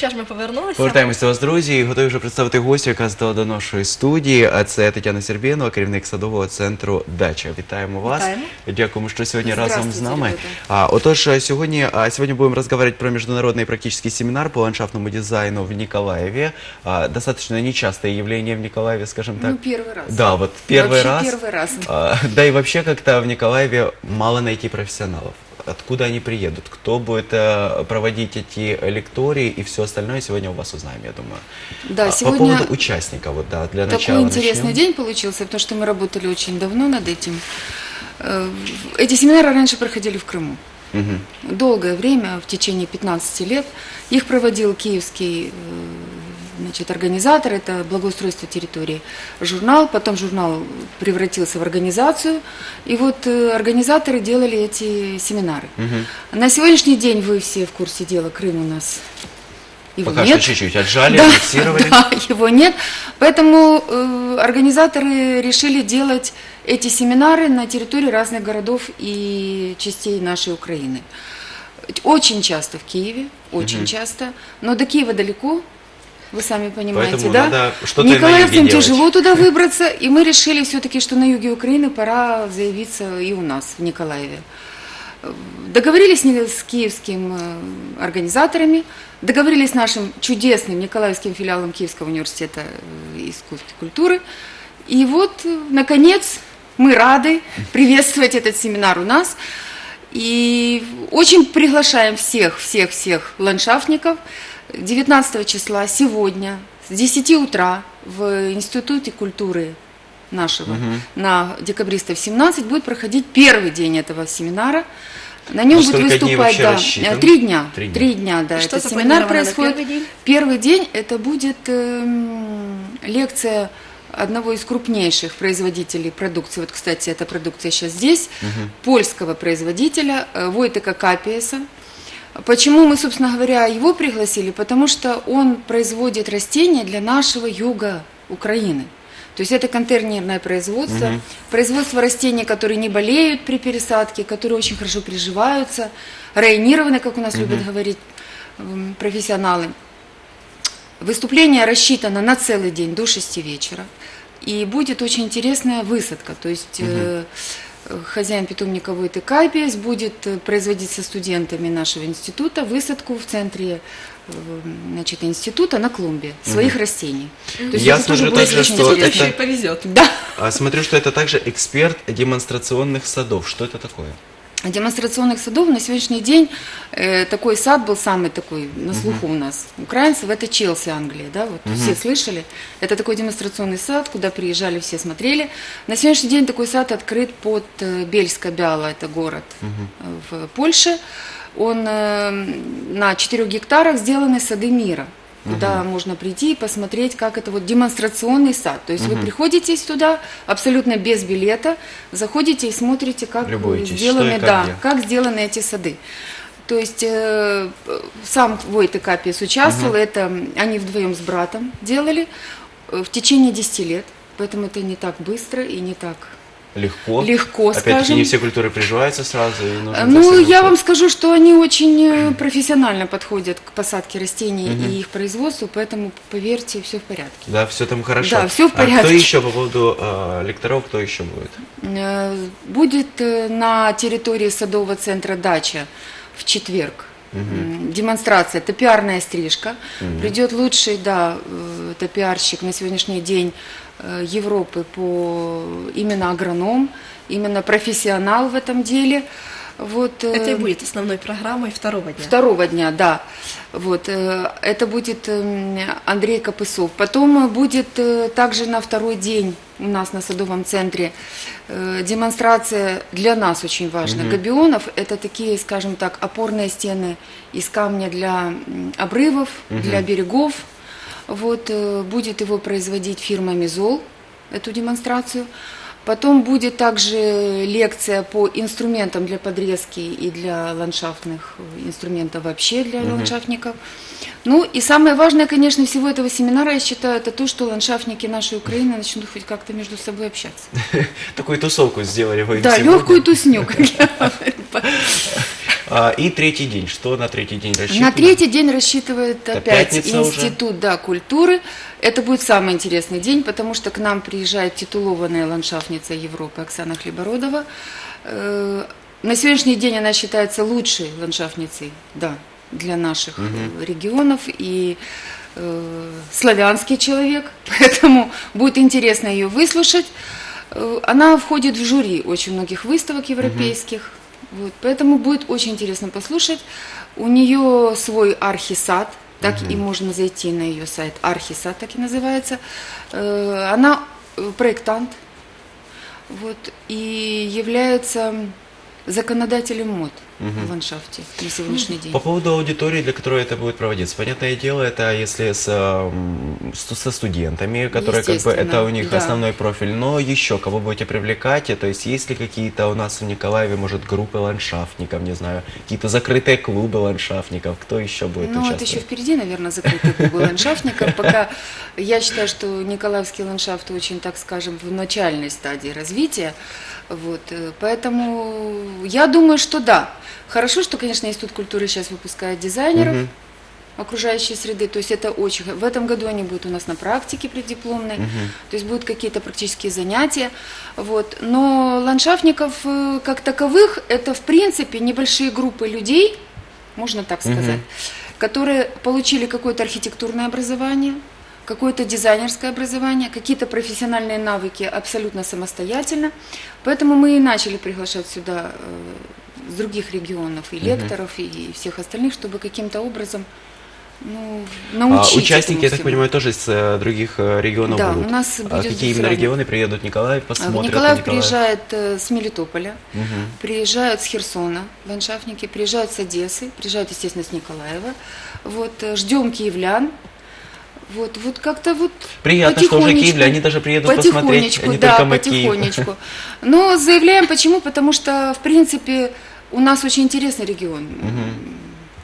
що ж ми повернулися? Повертаємося до вас, друзі, і готові вже представити гостю, яка здала до нашої студії. А це Тетяна Сербєнова, керівник садового центру Дача. Вітаємо вас. Вітаємо. Дякуємо, що сьогодні разом з Здравствуйте, нами. ребята. А, отож, а, сьогодні, а, сьогодні будем разговаривать про международный практический семинар по ландшафтному дизайну в Николаеве. А, достаточно нечастое явление в Николаеве, скажем так. Ну, первый раз. Да, вот первый Вообще раз. первый раз. А, да и вообще как-то в Николаеве мало найти профессионалов. Откуда они приедут? Кто будет э, проводить эти лектории и все остальное сегодня у вас узнаем, я думаю. Да, А, По сегодня поводу участников, вот, да, для начала такой интересный начнем. день получился, потому что мы работали очень давно над этим. Э, Эти семинары раньше проходили в Крыму. Мгм. Долгое время, в течение 15 лет, их проводил киевский э, значит, организатор, это благоустройство территории, журнал, потом журнал превратился в организацию, и вот э, организаторы делали эти семинары. Мгм. На сегодняшний день вы все в курсе дела, Крым у нас его Пока нет. что чуть-чуть отжали, Да, аннексировали. да, его нет. Поэтому э, организаторы решили делать эти семинары на территории разных городов и частей нашей Украины. Очень часто в Киеве, очень часто, но до Киева далеко, вы сами понимаете, Поэтому да? надо что-то и на Николаевцам юге делать. тяжело туда выбраться, и мы решили все-таки, что на юге Украины пора заявиться и у нас, в Николаеве. Договорились с киевским э, организаторами, договорились с нашим чудесным Николаевским филиалом Киевского университета э, искусств и культуры. И вот, э, наконец, мы рады приветствовать этот семинар у нас. И очень приглашаем всех, всех, всех ландшафтников 19 числа сегодня с 10 утра в Институте культуры нашего на декабристов 17 будет проходить первый день этого семинара. На нем На будет выступать да, три дня. Три дня. Три дня, да. Что Этот семинар происходит. первый день? Первый день это будет эм, лекция одного из крупнейших производителей продукции. Вот, кстати, эта продукция сейчас здесь, польского производителя э, Войтека Капиеса. Почему мы, собственно говоря, его пригласили? Потому что он производит растения для нашего юга Украины. То есть это контейнерное производство, производство растений, которые не болеют при пересадке, которые очень хорошо приживаются, районированы, как у нас любят говорить м, профессионалы. Выступление рассчитано на целый день до 6 вечера. И будет очень интересная высадка. То есть э, э, хозяин питомника Войты Кайбиес будет э, производить со студентами нашего института высадку в центре э, значит, института на клумбе своих растений. То есть Я это тоже смотрю будет также, очень что еще и это- повезет. Да. А, смотрю, что это также эксперт демонстрационных садов. Что это такое? Демонстрационных садов на сегодняшний день э, такой сад был самый такой на слуху у нас украинцев. Это Челси, Англия, да, вот все слышали. Это такой демонстрационный сад, куда приезжали, все смотрели. На сегодняшний день такой сад открыт под э, Бельска-Бяла, это город э, в Польше. Он э, на 4 гектарах сделаны сады мира куда можно прийти и посмотреть, как это вот демонстрационный сад. То есть вы приходите туда абсолютно без билета, заходите и смотрите, как Любуетесь, сделаны, как да, где. как сделаны эти сады. То есть э, сам Войта Капиес участвовал, это они вдвоем с братом делали э, в течение 10 лет, поэтому это не так быстро и не так. Легко. Легко, Опять-таки, скажем. не все культуры приживаются сразу. И нужно Ну, я уход. вам скажу, что они очень э, профессионально подходят к посадке растений и их производству, поэтому, поверьте, все в порядке. Да, все там хорошо. Да, всё в А кто порядке. еще по поводу э, лекторов, кто еще будет? Э, Будет э, на территории садового центра «Дача» в четверг. М, Демонстрация, это пиарная стрижка. Придет лучший, да, э, это пиарщик на сегодняшний день Европы по именно агроном, именно профессионал в этом деле. Вот, э, Это и будет основной программой второго дня. Второго дня, да. Вот, э, это будет эм, Андрей Копысов. Потом э, будет э, также на второй день у нас на Садовом центре э, демонстрация для нас очень важна. Габионов – это такие, скажем так, опорные стены из камня для обрывов, для берегов. Вот, э, будет его производить фирма «Мизол», эту демонстрацию. Потом будет также лекция по инструментам для подрезки и для ландшафтных инструментов вообще для ландшафтников. Ну и самое важное, конечно, всего этого семинара, я считаю, это то, что ландшафтники нашей Украины начнут хоть как-то между собой общаться. Такую тусовку сделали вы Да, легкую тусню, А, И третий день. Что на третий день рассчитано? На третий день рассчитывает Это опять уже? институт да, культуры. Это будет самый интересный день, потому что к нам приезжает титулованная ландшафтница Европы Оксана Хлебородова. Э, На сегодняшний день она считается лучшей ландшафтницей да, для наших э, регионов и э, славянский человек, поэтому будет интересно ее выслушать. Э, Она входит в жюри очень многих выставок европейских, вот, поэтому будет очень интересно послушать. У нее свой архисад, так и можно зайти на ее сайт, архисад так и называется. Э, Она э, проектант, вот, и является законодателем мод в ландшафте на сегодняшний день. По поводу аудитории, для которой это будет проводиться. Понятное дело, это если с, эм, со студентами, которые как бы это у них да. основной профиль. Но еще кого будете привлекать? То есть есть ли какие-то у нас в Николаеве, может, группы ландшафтников, не знаю, какие-то закрытые клубы ландшафтников? Кто еще будет Ну, это участвовать? еще впереди, наверное, закрытый клубы ландшафтников. Пока я считаю, что Николаевский ландшафт очень, так скажем, в начальной стадии развития. Вот, э, поэтому я думаю, что да. Хорошо, что, конечно, Институт культуры сейчас выпускает дизайнеров Мгм. окружающей среды. То есть это очень... В этом году они будут у нас на практике преддипломной. То есть будут какие-то практические занятия. Вот. Но ландшафтников э, как таковых это, в принципе, небольшие группы людей, можно так сказать, которые получили какое-то архитектурное образование, какое-то дизайнерское образование, какие-то профессиональные навыки абсолютно самостоятельно. Поэтому мы и начали приглашать сюда э, с других регионов и лекторов, и всех остальных, чтобы каким-то образом ну, А, научить участники, этому я так понимаю, тоже из э, других э, регионов Да, будут. у нас А будет какие именно регионы приедут? Николаев А посмотрят? В на Николаев приезжает э, с Мелитополя, Мгм. приезжают с Херсона ландшафтники, приезжают с Одессы, приезжают, естественно, с Николаева. Вот, э, ждем киевлян. Вот, вот как-то вот Приятно, что уже киевляне даже приедут посмотреть, потихонечку, а не да, только мы Киев. потихонечку. Но заявляем почему? Потому что, в принципе, у нас очень интересный регион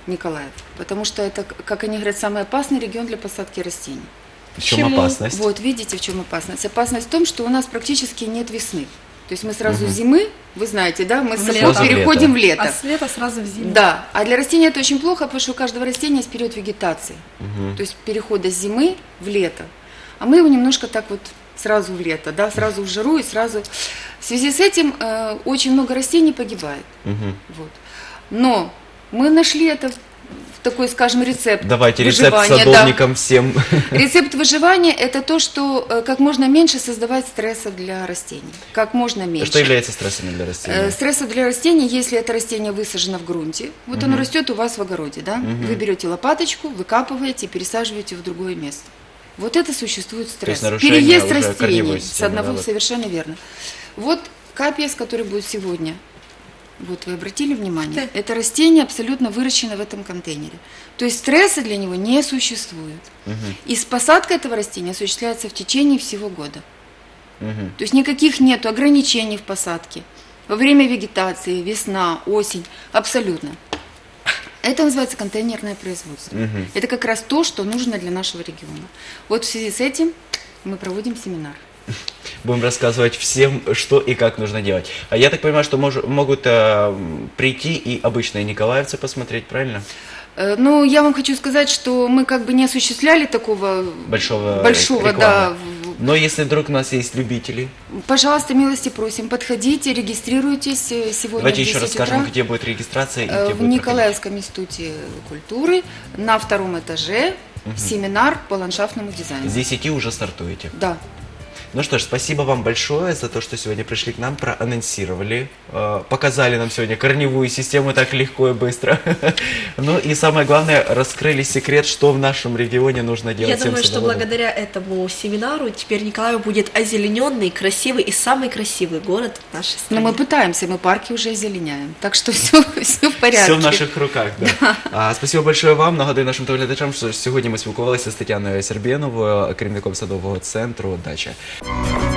Николаев. Потому что это, как они говорят, самый опасный регион для посадки растений. В чем Почему? опасность? Вот, видите, в чем опасность? Опасность в том, что у нас практически нет весны. То есть мы сразу с зимы, вы знаете, да, мы с В собой лето. переходим в лето. А с лета сразу в зиму. Да, а для растения это очень плохо, потому что у каждого растения есть период вегетации. То есть перехода с зимы в лето. А мы его немножко так вот сразу в лето, да, сразу в жару и сразу... В связи с этим э, очень много растений погибает. Мгм. Вот. Но мы нашли это такой, скажем, рецепт Давайте рецепт выживания, да. садовникам всем. Рецепт выживания – это то, что э, как можно меньше создавать стрессов для растений. Как можно меньше. Что является стрессами для Э, растений? Стрессов для растений, если это растение высажено в грунте, вот оно растет у вас в огороде, да? Вы берете лопаточку, выкапываете и пересаживаете в другое место. Вот это существует стресс. Переезд растений с одного да, вот. совершенно верно. Вот капиес, который будет сегодня. Вот вы обратили внимание, Да. это растение абсолютно выращено в этом контейнере. То есть стресса для него не существует. И с посадкой этого растения осуществляется в течение всего года. Мгм. То есть никаких нет ограничений в посадке. Во время вегетации, весна, осень, абсолютно. Это называется контейнерное производство. Мгм. Это как раз то, что нужно для нашего региона. Вот в связи с этим мы проводим семинар. Будем рассказывать всем, что и как нужно делать. А я так понимаю, что мож- могут э, прийти и обычные николаевцы посмотреть, правильно? Э, Ну, я вам хочу сказать, что мы как бы не осуществляли такого Большого, большого, рекламы. да. Но если вдруг у нас есть любители, Пожалуйста, милости просим, подходите, регистрируйтесь э, сегодня давайте еще 10 расскажем, утра. где будет регистрация и Э, где В будет проходить. Николаевском институте культуры на втором этаже семинар по ландшафтному дизайну. С 10 уже стартуете. Да. Ну что ж, спасибо вам большое за то, что сегодня пришли к нам, проанонсировали, э, показали нам сегодня корневую систему так легко и быстро. Ну и самое главное, раскрыли секрет, что в нашем регионе нужно делать Я всем думаю, что садоводам. благодаря этому семинару теперь Николаев будет озелененный, красивый и самый красивый город в нашей Но стране. мы пытаемся, мы парки уже озеленяем. Так что все, все в порядке. Все в наших руках, да. А, спасибо большое вам. Нагадую нашим телеглядачам, що сьогодні ми спілкувалися з Тетяною Сербєновою, керівником садового центру Дача. Thank you.